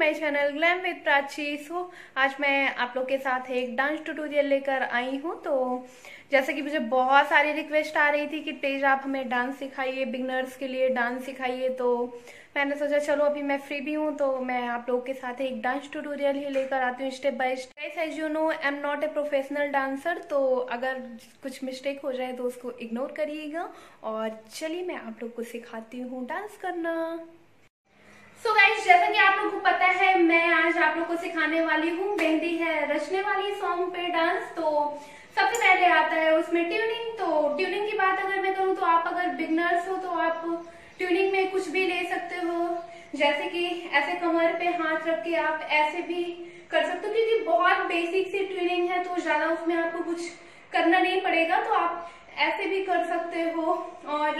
Channel glam with Prachi so. आज मैं आप लोग के साथ एक डांस ट्यूटोरियल लेकर आई हूँ तो जैसे कि मुझे बहुत सारी रिक्वेस्ट आ रही थी कि प्लीज़ आप हमें डांस सिखाइए बिगनर्स के लिए डांस सिखाइए तो मैंने सोचा चलो अभी मैं फ्री भी हूँ तो मैं आप लोगों के साथ एक डांस ट्यूटोरियल ही लेकर आती हूँ step by step as you know I am not a professional dancer तो अगर कुछ मिस्टेक हो जाए तो उसको इग्नोर करिएगा। और चलिए मैं आप लोग को सिखाती हूँ डांस करना। सो गाइज़ जैसा कि आप लोगों को पता है, मैं आज आप लोग को सिखाने वाली हूँ, मेहंदी है, रचने वाली सॉन्ग पे डांस तो सबसे पहले आता है उसमें ट्यूनिंग तो ट्यूनिंग की बात अगर मैं करूँ तो आप अगर बिगनर्स हो तो आप ट्यूनिंग में कुछ भी ले सकते हो। जैसे कि ऐसे कमर पे हाथ रख के आप ऐसे भी कर सकते हो, क्योंकि बहुत बेसिक सी ट्यूनिंग है तो ज़्यादा उसमें आपको कुछ करना नहीं पड़ेगा। तो आप ऐसे भी कर सकते हो और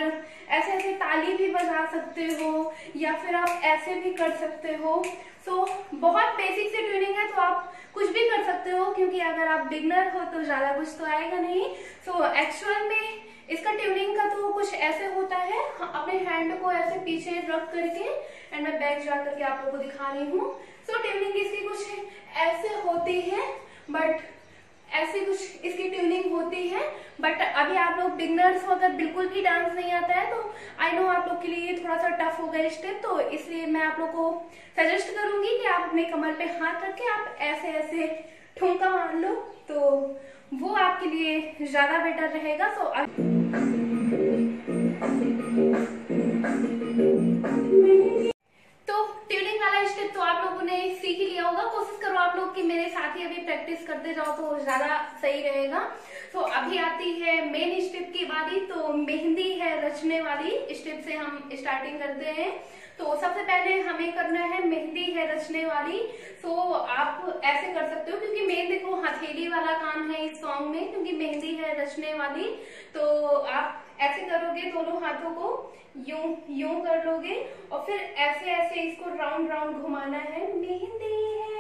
ऐसे ऐसे ताली भी बजा सकते हो या फिर आप ऐसे भी कर सकते हो। सो so, बहुत बेसिक से ट्यूनिंग है तो आप कुछ भी कर सकते हो क्योंकि अगर आप बिगनर हो तो ज़्यादा कुछ तो आएगा नहीं। सो so, एक्चुअल में इसका ट्यूनिंग का तो कुछ ऐसे होता है। अपने हैंड को ऐसे पीछे रख करके एंड मैं बैक जा करके आप लोगों को दिखा रही हूँ। सो so, ट्यूनिंग इसकी कुछ ऐसे होती है बट ऐसी कुछ इसकी ट्यूनिंग होती है बट अभी आप लोग बिगनर्स हो, अगर बिल्कुल भी डांस नहीं आता है तो आई नो आप लोग के लिए थोड़ा सा टफ होगा स्टेप तो इसलिए मैं आप लोग को सजेस्ट करूँगी कि आप अपने कमर पे हाथ रख के आप ऐसे ऐसे ठुमका मार लो तो वो आपके लिए ज़्यादा बेटर रहेगा तो तो साथ ही अभी प्रैक्टिस करते जाओ तो ज़्यादा सही रहेगा। तो अभी आती है मेन स्टेप की बारी तो मेहंदी है रचने वाली स्टेप से हम स्टार्टिंग करते हैं। तो सबसे पहले हमें करना है मेहंदी है रचने वाली। तो आप ऐसे कर सकते हो, क्योंकि मेन देखो हथेली वाला काम है इस सॉन्ग में, क्योंकि मेहंदी है रचने वाली। तो आप ऐसे करोगे दोनों हाथों को, यूँ यूँ कर लोगे, और फिर ऐसे ऐसे इसको राउंड राउंड घुमाना है। मेहंदी है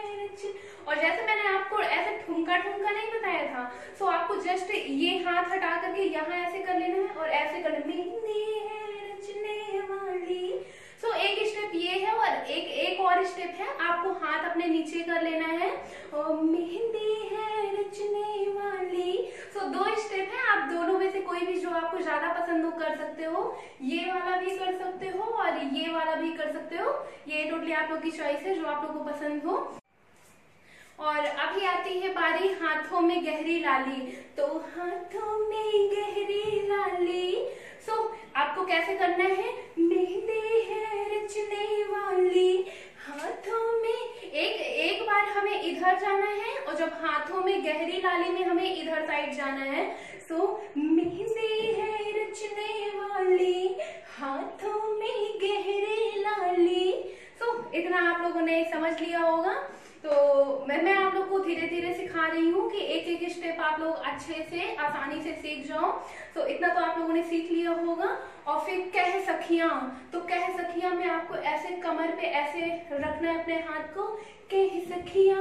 और जैसे मैंने आपको ऐसे ठुमका ठुमका नहीं बताया था सो आपको जस्ट ये हाथ हटा करके यहाँ ऐसे कर लेना है और ऐसे वाली। सो so, एक स्टेप ये है और एक एक और स्टेप है। आपको हाथ अपने नीचे कर लेना है। और मेहंदी है रचने वाली। सो so, दो स्टेप है। आप दोनों में से कोई भी जो आपको ज़्यादा पसंद हो कर सकते हो। ये वाला भी कर सकते हो और ये वाला भी कर सकते हो। ये टोटली आप लोग की चॉइस है जो आप लोग को पसंद हो। और अभी आती है बारी हाथों में गहरी लाली। तो हाथों में गहरी लाली। सो so, आपको कैसे करना है? मेहंदी है रचने वाली। हाथों में एक एक बार हमें इधर जाना है और जब हाथों में गहरी लाली में हमें इधर साइड जाना है सो so, मेहंदी है रचने वाली। हाथों में गहरी लाली। सो so, इतना आप लोगों ने समझ लिया होगा। तो मैं मैं आप लोग को धीरे धीरे सिखा रही हूँ कि एक एक स्टेप आप लोग अच्छे से आसानी से सीख जाओ। तो इतना तो आप लोगों ने सीख लिया होगा। और फिर कह सखिया तो कह सखिया में आपको ऐसे कमर पे ऐसे रखना है अपने हाथ को। कह सखिया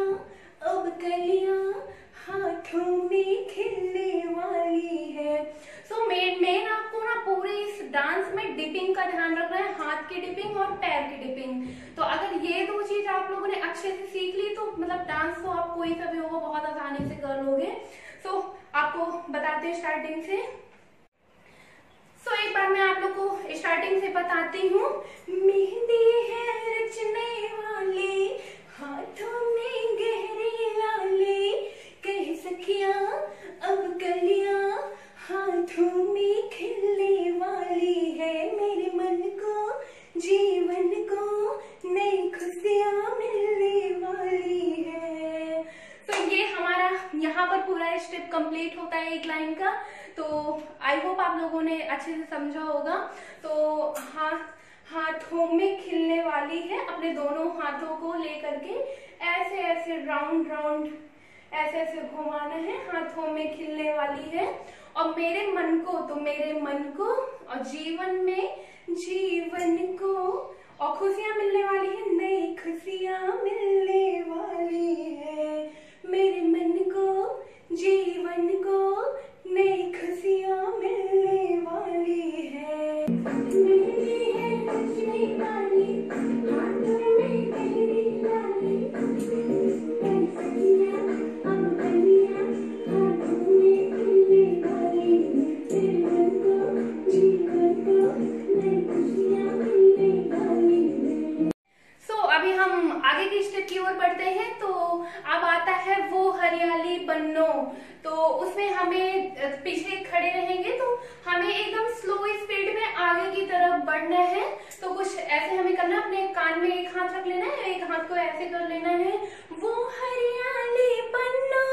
अब कलिया हाथों में खिलने वाली है। सो so, मेन मेन आपको ना पूरे इस डांस में डिपिंग का ध्यान रखना है। हाथ की डिपिंग और पैर की डिपिंग तो अगर ये दो चीज़ आप लोगों ने अच्छे से सीख तो मतलब डांस तो आप कोई सा भी होगा बहुत आसानी से कर लोगे। सो so, आपको बताते हैं स्टार्टिंग से। सो so, एक बार मैं आप लोग को स्टार्टिंग से बताती हूँ। मेहंदी कंप्लीट होता है एक लाइन का तो आई होप आप लोगों ने अच्छे से समझा होगा। तो हाथ, हाथों में खिलने वाली है, अपने दोनों हाथों को लेकर के ऐसे ऐसे राउंड राउंड ऐसे ऐसे घुमाना है, हाथों में खिलने वाली है। और मेरे मन को तो मेरे मन को, और जीवन में जीवन को, और खुशियाँ मिलने वाली है, नई खुशियाँ। तो उसमें हमें पीछे खड़े रहेंगे तो हमें एकदम स्लो स्पीड में आगे की तरफ़ बढ़ना है। तो कुछ ऐसे हमें करना अपने कान में एक हाथ रख लेना है, एक हाथ को ऐसे कर लेना है। वो हरियाली पन्नो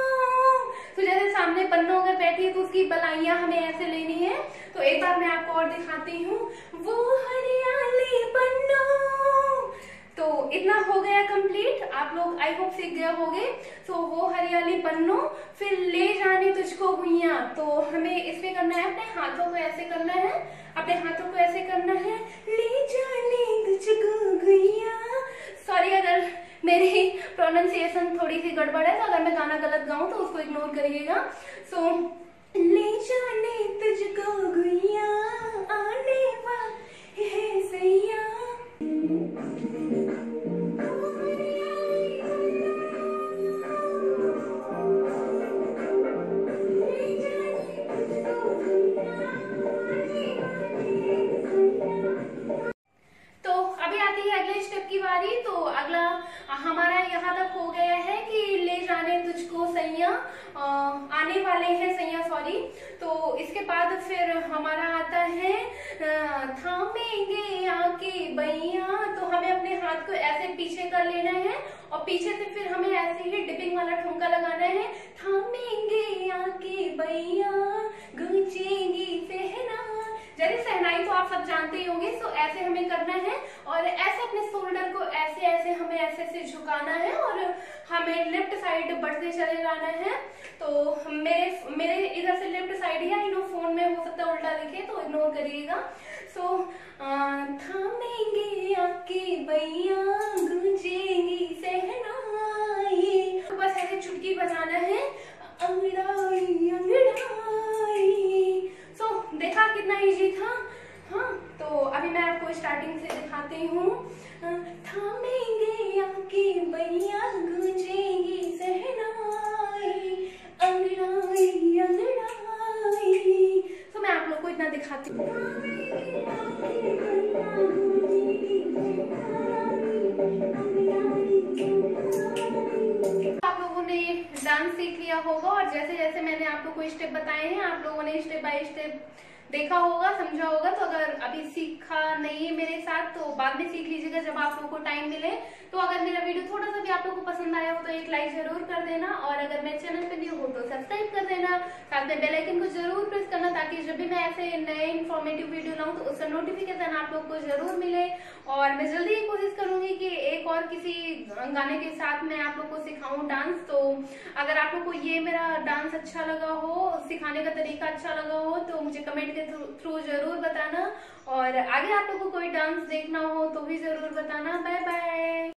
तो जैसे सामने पन्नो अगर बैठी है तो उसकी बलाइया हमें ऐसे लेनी है। तो एक बार मैं आपको और दिखाती हूँ। वो हरियाली पन्नो तो इतना हो गया कंप्लीट आप लोग आई होप सीख गए होंगे। तो वो हरियाली पन्नो फिर ले जाने तुझको भुइया तो हमें इसमें करना है अपने हाथों को ऐसे करना है अपने हाथों को ऐसे करना है। ले जाने तुझको भुइया सॉरी अगर मेरी प्रोनाउंसिएशन थोड़ी सी गड़बड़ है तो अगर मैं गाना गलत गाऊं तो उसको इग्नोर करिएगा। सो so, ले जाने तुझको गुइया आने वाले है सैया। हमारा यहाँ तक हो गया है कि ले जाने तुझको सैया आने वाले हैं सैया सॉरी तो इसके बाद फिर हमारा आता है थामेंगे आके बैया. तो हमें अपने हाथ को ऐसे पीछे कर लेना है और पीछे से फिर हमें ऐसे ही डिपिंग वाला ठुमका लगाना है. थामेंगे आके बैया. जैसे सहनाई तो आप सब जानते ही होंगे तो ऐसे हमें करना है और ऐसे अपने शोल्डर को ऐसे ऐसे हमें ऐसे ऐसे झुकाना है और हमें लेफ़्ट साइड बढ़ते चले जाना है। तो मेरे मेरे इधर से लेफ़्ट साइड या इन फ़ोन में हो सकता है उल्टा दिखे तो इग्नोर करिएगा। सो थामेंगे आपके भैया, गूंजेगी सहनाई। तो बस ऐसे चुटकी बजाना है। अंगड़ाई अंगड़ाई। इतना दिखाती हूँ। आप लोगों ने डांस सीख लिया होगा और जैसे जैसे मैंने आप लोगों को स्टेप बताए हैं, आप लोगों ने स्टेप बाय स्टेप देखा होगा, समझा होगा तो अगर अभी सीखा नहीं है मेरे साथ तो बाद में सीख लीजिएगा जब आप लोगों को टाइम मिले। तो अगर मेरा वीडियो थोड़ा सा भी आप लोगों को पसंद आया हो तो एक लाइक ज़रूर कर देना। और अगर मेरे चैनल पे न्यू हो तो सब्सक्राइब कर देना। साथ में बेल आइकन को ज़रूर प्रेस करना ताकि जब भी मैं ऐसे नए इन्फॉर्मेटिव वीडियो लाऊं तो उसका नोटिफिकेशन आप लोग को ज़रूर मिले। और मैं जल्दी ही कोशिश करूँगी कि एक और किसी गाने के साथ मैं आप लोग को सिखाऊं डांस तो अगर आप लोग को ये मेरा डांस अच्छा लगा हो, सिखाने का तरीका अच्छा लगा हो तो मुझे कमेंट के थ्रू ज़रूर बताना। और आगे आप लोगों को कोई डांस देखना हो तो भी ज़रूर बताना। Bye bye